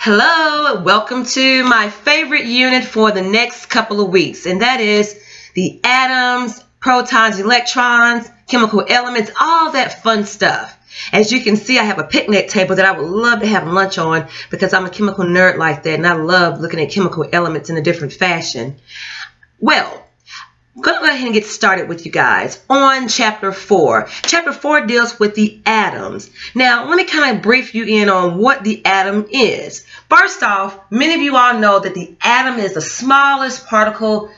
Hello, welcome to my favorite unit for the next couple of weeks, and that is the atoms, protons, electrons, chemical elements, all that fun stuff. As you can see, I have a picnic table that I would love to have lunch on because I'm a chemical nerd like that, and I love looking at chemical elements in a different fashion. Well, Going to go ahead and get started with you guys on chapter 4. Chapter 4 deals with the atoms. Now, let me kind of brief you in on what the atom is. First off, many of you all know that the atom is the smallest particle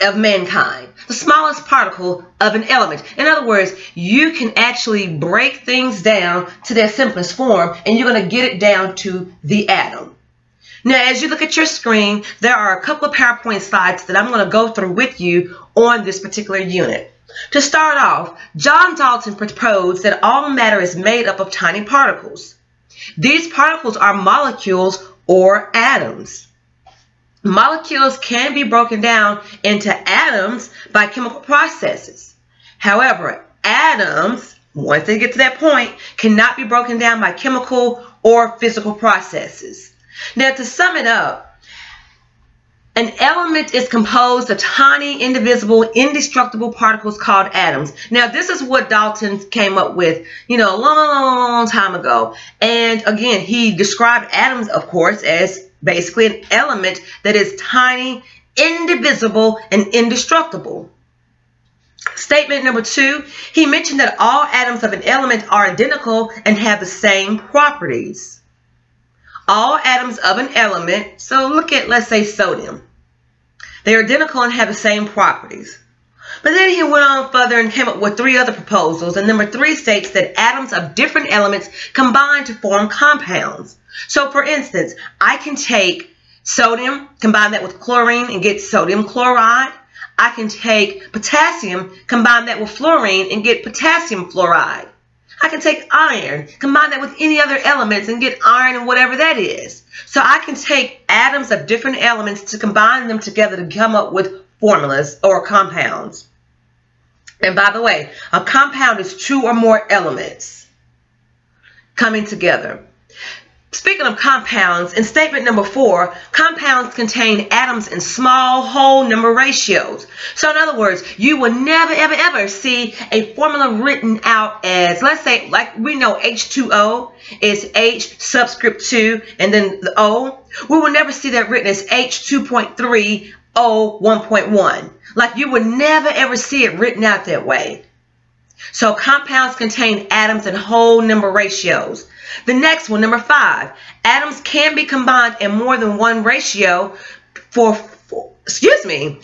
of mankind, the smallest particle of an element. In other words, you can actually break things down to their simplest form, and you're going to get it down to the atom. Now, as you look at your screen, there are a couple of PowerPoint slides that I'm going to go through with you on this particular unit. To start off, John Dalton proposed that all matter is made up of tiny particles. These particles are molecules or atoms. Molecules can be broken down into atoms by chemical processes. However, atoms, once they get to that point, cannot be broken down by chemical or physical processes. Now, to sum it up, an element is composed of tiny, indivisible, indestructible particles called atoms. Now, this is what Dalton came up with, you know, a long, long, long time ago. And again, he described atoms, of course, as basically an element that is tiny, indivisible, and indestructible. Statement number two, he mentioned that all atoms of an element are identical and have the same properties all atoms of an element, so look at, let's say, sodium. They're identical and have the same properties. But then he went on further and came up with three other proposals. And number three states that atoms of different elements combine to form compounds. So for instance, I can take sodium, combine that with chlorine and get sodium chloride. I can take potassium, combine that with fluorine and get potassium fluoride. I can take iron, combine that with any other elements and get iron and whatever that is. So I can take atoms of different elements to combine them together to come up with formulas or compounds. And by the way, a compound is two or more elements coming together. Speaking of compounds, in statement number four, compounds contain atoms in small whole number ratios. So in other words, you will never, ever, ever see a formula written out as, let's say, like we know H2O is H subscript 2 and then the O. We will never see that written as H2.3 O 1.1. Like you would never, ever see it written out that way. So compounds contain atoms in whole number ratios. The next one, number five, atoms can be combined in more than one ratio for, for excuse me,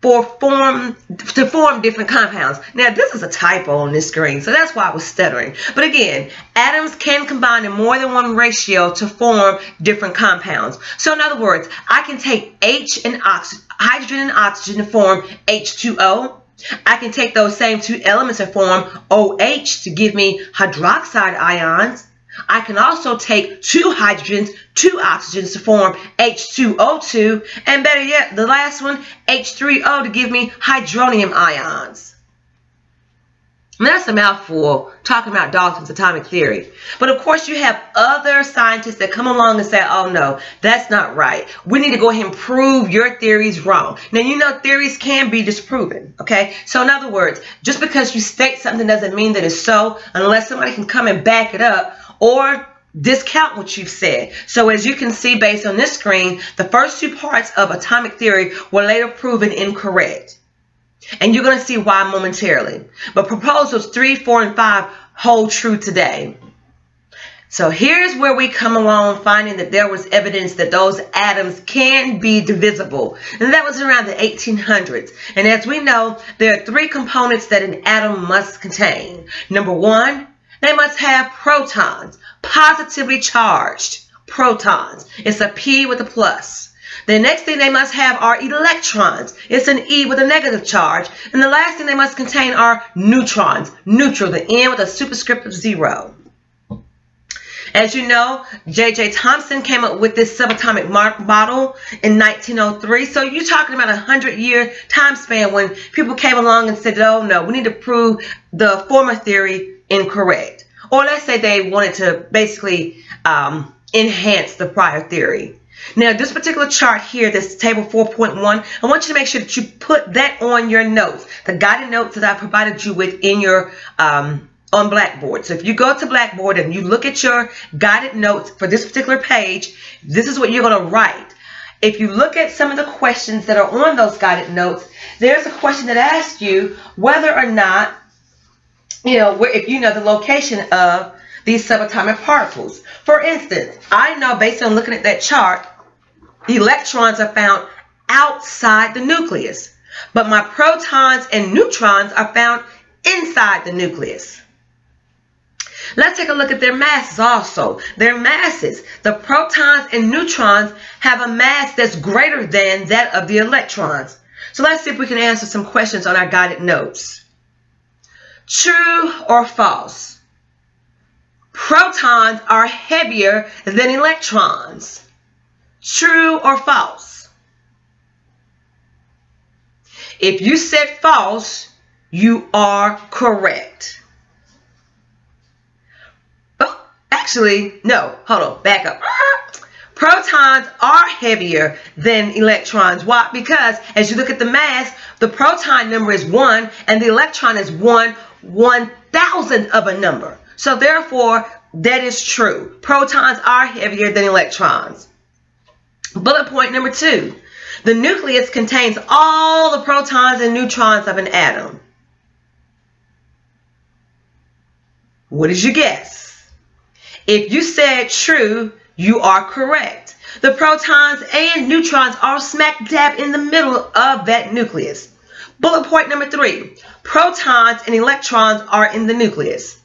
for form to form different compounds. Now this is a typo on this screen, so that's why I was stuttering. But again, atoms can combine in more than one ratio to form different compounds. So in other words, I can take H and oxygen, hydrogen and oxygen to form H2O. I can take those same two elements and form OH to give me hydroxide ions. I can also take two hydrogens, two oxygens to form H2O2, and better yet, the last one, H3O to give me hydronium ions. That's a mouthful talking about Dalton's atomic theory. But of course, you have other scientists that come along and say, oh no, that's not right. We need to go ahead and prove your theories wrong. Now, you know, theories can be disproven, okay? So in other words, just because you state something doesn't mean that it's so unless somebody can come and back it up or discount what you've said. So as you can see based on this screen, the first two parts of atomic theory were later proven incorrect. And you're going to see why momentarily. But proposals 3, 4, and 5 hold true today. So here's where we come along finding that there was evidence that those atoms can be divisible. And that was around the 1800s. And as we know, there are three components that an atom must contain. Number one, they must have protons, positively charged protons. It's a P with a plus. The next thing they must have are electrons. It's an E with a negative charge. And the last thing they must contain are neutrons, neutral, the N with a superscript of zero. As you know, J.J. Thomson came up with this subatomic model in 1903. So you're talking about a 100-year time span when people came along and said, oh, no, we need to prove the former theory incorrect. Or let's say they wanted to basically um, enhance the prior theory. Now, this particular chart here, this table 4.1, I want you to make sure that you put that on your notes, the guided notes that I provided you with in your um, on Blackboard. So if you go to Blackboard and you look at your guided notes for this particular page, this is what you're going to write. If you look at some of the questions that are on those guided notes, there's a question that asks you whether or not, you know, where, if you know the location of these subatomic particles. For instance, I know based on looking at that chart, electrons are found outside the nucleus, but my protons and neutrons are found inside the nucleus. Let's take a look at their masses also. Their masses, the protons and neutrons have a mass that's greater than that of the electrons. So let's see if we can answer some questions on our guided notes. True or false? Protons are heavier than electrons. True or false? If you said false, you are correct. Oh, Actually, no, hold on, back up. Protons are heavier than electrons. Why? Because as you look at the mass, the proton number is 1 and the electron is 1 one thousandth of a number. So therefore, that is true. Protons are heavier than electrons. Bullet point number two. The nucleus contains all the protons and neutrons of an atom. What did you guess? If you said true, you are correct. The protons and neutrons are smack dab in the middle of that nucleus. Bullet point number three, protons and electrons are in the nucleus.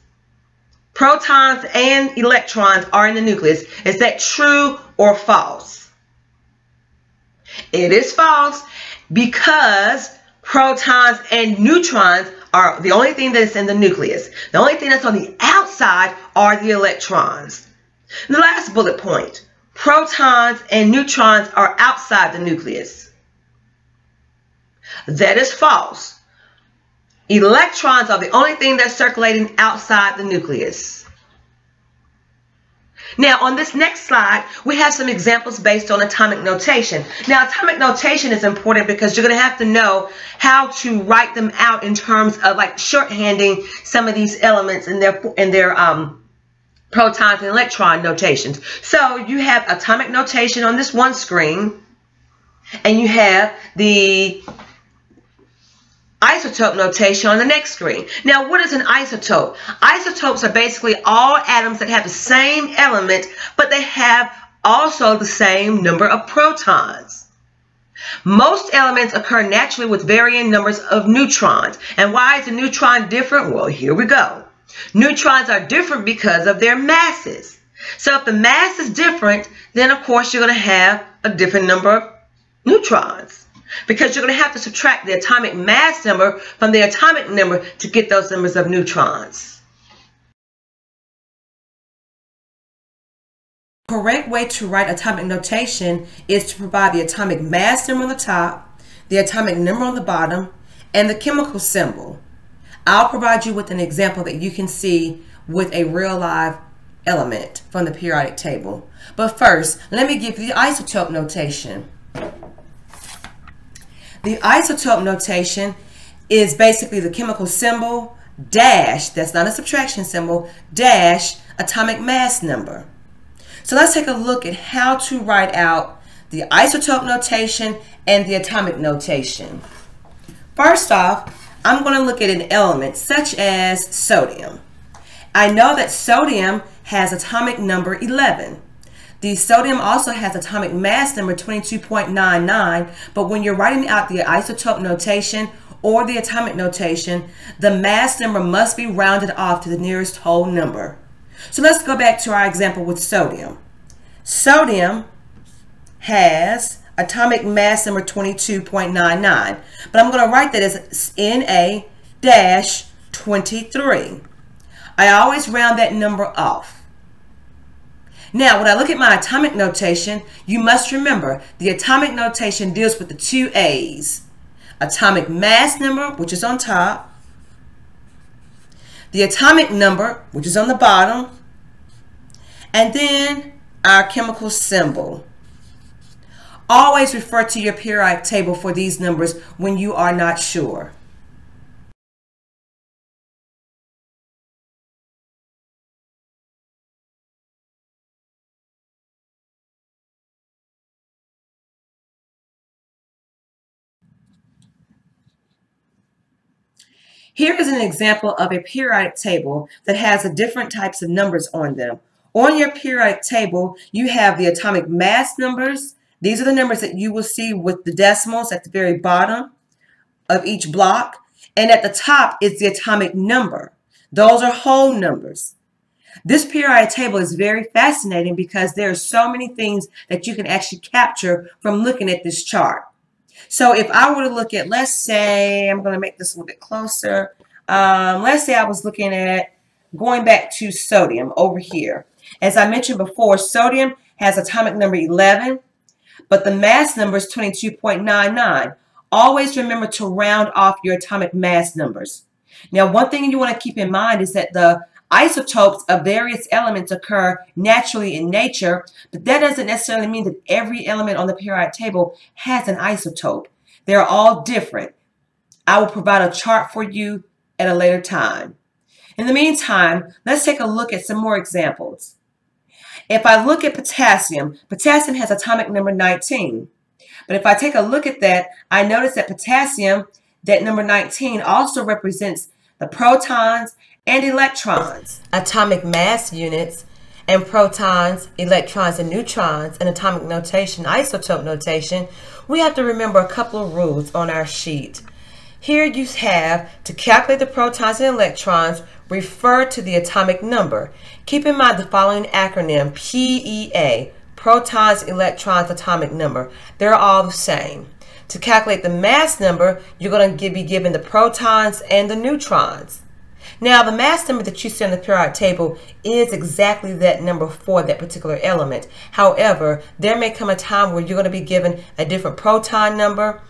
Protons and electrons are in the nucleus. Is that true or false? It is false because protons and neutrons are the only thing that's in the nucleus. The only thing that's on the outside are the electrons. the last bullet point, protons and neutrons are outside the nucleus. That is false. Electrons are the only thing that's circulating outside the nucleus. Now, on this next slide, we have some examples based on atomic notation. Now, atomic notation is important because you're going to have to know how to write them out in terms of like shorthanding some of these elements in their in their um, protons and electron notations. So you have atomic notation on this one screen, and you have the isotope notation on the next screen. Now, what is an isotope? Isotopes are basically all atoms that have the same element, but they have also the same number of protons. Most elements occur naturally with varying numbers of neutrons. And why is a neutron different? Well, here we go. Neutrons are different because of their masses. So if the mass is different, then of course you're going to have a different number of neutrons because you're going to have to subtract the atomic mass number from the atomic number to get those numbers of neutrons. correct way to write atomic notation is to provide the atomic mass number on the top, the atomic number on the bottom, and the chemical symbol. I'll provide you with an example that you can see with a real live element from the periodic table. But first, let me give you the isotope notation. The isotope notation is basically the chemical symbol dash, that's not a subtraction symbol, dash atomic mass number. So let's take a look at how to write out the isotope notation and the atomic notation. First off, I'm going to look at an element such as sodium. I know that sodium has atomic number 11. The sodium also has atomic mass number 22.99, but when you're writing out the isotope notation or the atomic notation, the mass number must be rounded off to the nearest whole number. So let's go back to our example with sodium. Sodium has atomic mass number 22.99, but I'm going to write that as Na-23. I always round that number off. Now, when I look at my atomic notation, you must remember the atomic notation deals with the two A's. Atomic mass number, which is on top, the atomic number, which is on the bottom, and then our chemical symbol. Always refer to your periodic table for these numbers when you are not sure. Here is an example of a periodic table that has the different types of numbers on them. On your periodic table, you have the atomic mass numbers. These are the numbers that you will see with the decimals at the very bottom of each block. And at the top is the atomic number. Those are whole numbers. This periodic table is very fascinating because there are so many things that you can actually capture from looking at this chart. So if I were to look at, let's say, I'm going to make this a little bit closer. Um, let's say I was looking at going back to sodium over here. As I mentioned before, sodium has atomic number 11, but the mass number is 22.99. Always remember to round off your atomic mass numbers. Now, one thing you want to keep in mind is that the Isotopes of various elements occur naturally in nature, but that doesn't necessarily mean that every element on the periodic table has an isotope. They're all different. I will provide a chart for you at a later time. In the meantime, let's take a look at some more examples. If I look at potassium, potassium has atomic number 19. But if I take a look at that, I notice that potassium, that number 19, also represents the protons and electrons, atomic mass units, and protons, electrons, and neutrons in atomic notation, isotope notation, we have to remember a couple of rules on our sheet. Here you have to calculate the protons and electrons, refer to the atomic number. Keep in mind the following acronym, PEA, protons, electrons, atomic number. They're all the same. To calculate the mass number, you're going to be given the protons and the neutrons. Now, the mass number that you see on the periodic table is exactly that number for that particular element. However, there may come a time where you're going to be given a different proton number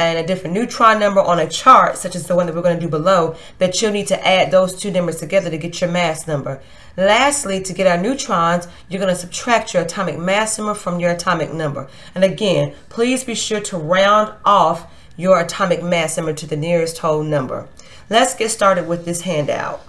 and a different neutron number on a chart, such as the one that we're going to do below, that you'll need to add those two numbers together to get your mass number. Lastly, to get our neutrons, you're going to subtract your atomic mass number from your atomic number. And again, please be sure to round off your atomic mass number to the nearest whole number. Let's get started with this handout.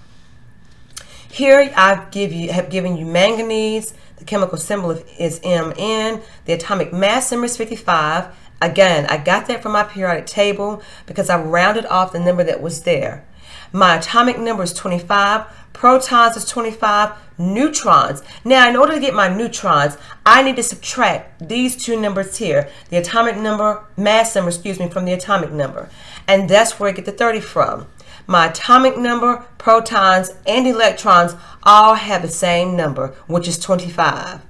Here I give you have given you manganese. The chemical symbol is Mn. The atomic mass number is 55. Again, I got that from my periodic table because I rounded off the number that was there. My atomic number is 25. Protons is 25. Neutrons. Now, in order to get my neutrons, I need to subtract these two numbers here. The atomic number, mass number, excuse me, from the atomic number. And that's where I get the 30 from. My atomic number, protons, and electrons all have the same number, which is 25.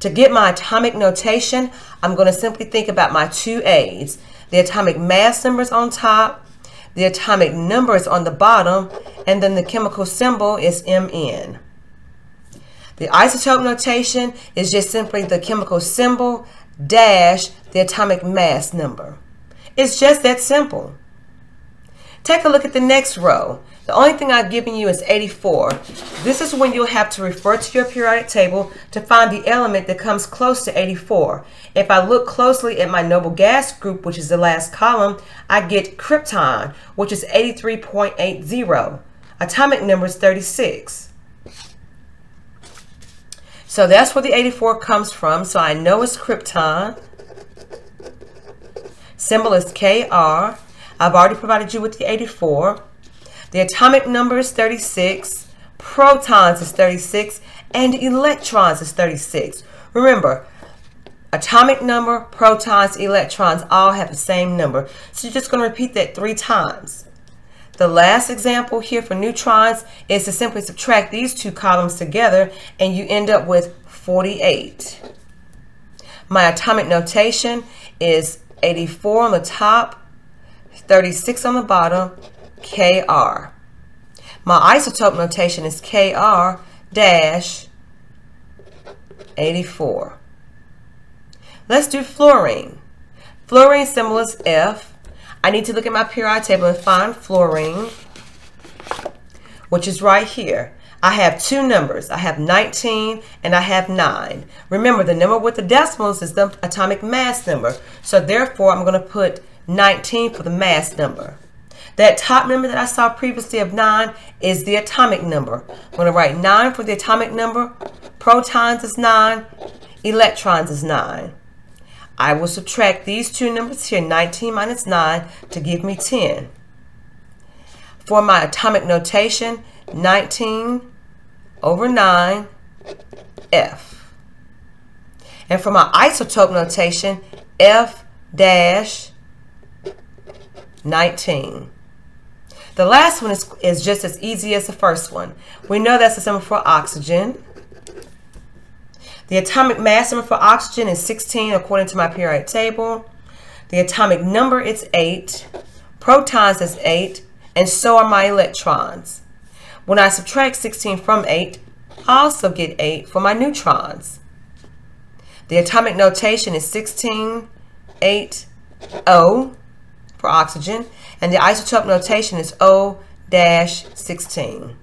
To get my atomic notation, I'm going to simply think about my two A's. The atomic mass numbers on top, the atomic numbers on the bottom, and then the chemical symbol is Mn. The isotope notation is just simply the chemical symbol dash the atomic mass number. It's just that simple. Take a look at the next row. The only thing I've given you is 84. This is when you'll have to refer to your periodic table to find the element that comes close to 84. If I look closely at my noble gas group, which is the last column, I get krypton, which is 83.80. Atomic number is 36. So that's where the 84 comes from. So I know it's krypton. Symbol is Kr. I've already provided you with the 84. The atomic number is 36. Protons is 36. And electrons is 36. Remember, atomic number, protons, electrons all have the same number. So you're just going to repeat that three times. The last example here for neutrons is to simply subtract these two columns together and you end up with 48. My atomic notation is 84 on the top, 36 on the bottom, Kr. My isotope notation is Kr dash 84. Let's do fluorine. Fluorine symbol is F. I need to look at my periodic table and find fluorine, which is right here. I have two numbers. I have 19 and I have 9. Remember, the number with the decimals is the atomic mass number. So therefore, I'm going to put 19 for the mass number. That top number that I saw previously of 9 is the atomic number. I'm going to write 9 for the atomic number. Protons is 9. Electrons is 9. I will subtract these two numbers here, 19 minus 9, to give me 10. For my atomic notation, 19 over 9 F. And for my isotope notation, F dash 19. The last one is, is just as easy as the first one. We know that's the symbol for oxygen. The atomic mass number for oxygen is 16 according to my periodic table. The atomic number is 8. Protons is 8. And so are my electrons. When I subtract 16 from 8, I also get 8 for my neutrons. The atomic notation is 16, 8, O for oxygen, and the isotope notation is O-16.